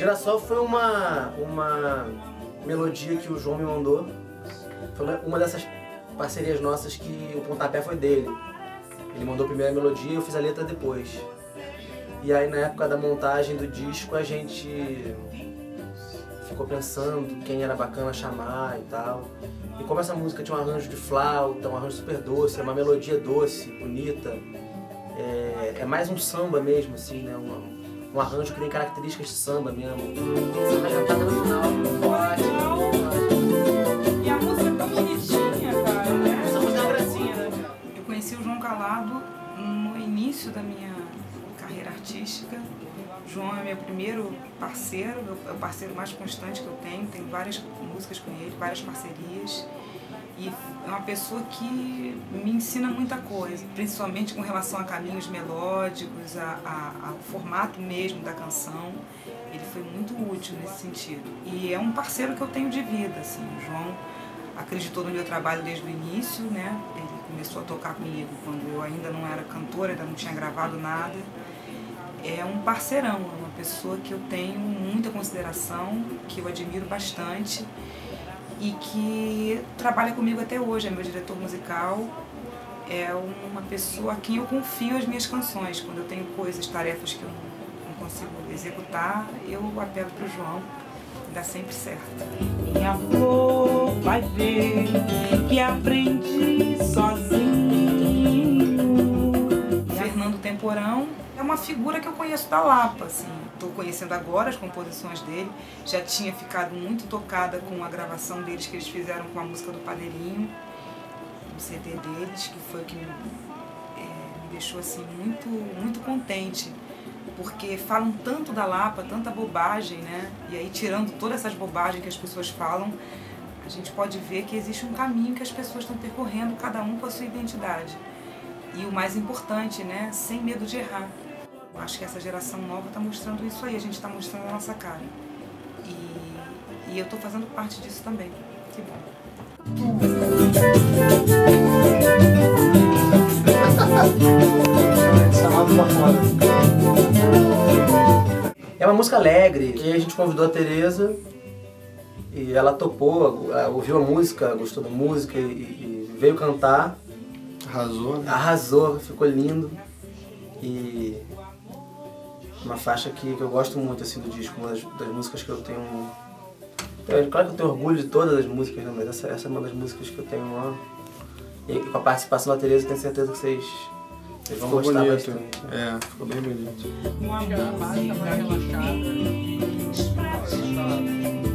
Girassol foi uma, uma melodia que o João me mandou. Foi uma, uma dessas parcerias nossas que o pontapé foi dele. Ele mandou a primeira melodia e eu fiz a letra depois. E aí na época da montagem do disco a gente ficou pensando quem era bacana chamar e tal. E como essa música tinha um arranjo de flauta, um arranjo super doce, é uma melodia doce, bonita, é, é mais um samba mesmo, assim, né? Um, um arranjo que tem características de samba mesmo. Samba cantada no final, E a música é tão bonitinha, cara. né? Essa música é uma gracinha, né? Eu conheci o João Calado no início da minha carreira artística. João é meu primeiro parceiro, meu- é o parceiro mais constante que eu tenho. Tenho várias músicas com ele, várias parcerias. E é uma pessoa que me ensina muita coisa, principalmente com relação a caminhos melódicos, a, a- ao formato mesmo da canção. Ele foi muito útil nesse sentido. E é um parceiro que eu tenho de vida, assim. O João acreditou no meu trabalho desde o início, né? Ele começou a tocar comigo quando eu ainda não era cantora, ainda não tinha gravado nada. É um parceirão, é uma pessoa que eu tenho muita consideração, que eu admiro bastante e que trabalha comigo até hoje, é meu diretor musical. É uma pessoa a quem eu confio as minhas canções. Quando eu tenho coisas, tarefas que eu não, consigo executar, eu apelo para o João e dá sempre certo. Minha flor vai ver que aprendi sozinho. Fernando Temporão uma figura que eu conheço da Lapa, assim. Estou conhecendo agora as composições dele. Já tinha ficado muito tocada com a gravação deles que eles fizeram com a música do Padeirinho, no CD deles, que foi o que me, é, me deixou assim muito, muito contente. Porque falam tanto da Lapa, tanta bobagem, né? E aí tirando todas essas bobagens que as pessoas falam, a gente pode ver que existe um caminho que as pessoas estão percorrendo, cada um com a sua identidade. E o mais importante, né, sem medo de errar. Eu Acho que essa geração nova está mostrando isso aí, a gente está mostrando a nossa cara. E, e eu estou fazendo parte disso também. Que bom. É uma música alegre, e a gente convidou a Tereza e ela topou, ela ouviu a música, gostou da música e, e veio cantar, Arrasou, né? arrasou, ficou lindo. E uma faixa que, que eu gosto muito assim do disco, uma das, das músicas que eu tenho. É, claro que eu tenho orgulho de todas as músicas, né? mas essa, essa é uma das músicas que eu tenho lá. E com a participação da Tereza, tenho certeza que vocês, vocês vão Ficou gostar bonito. bastante. É, ficou bem bonito. Uma música que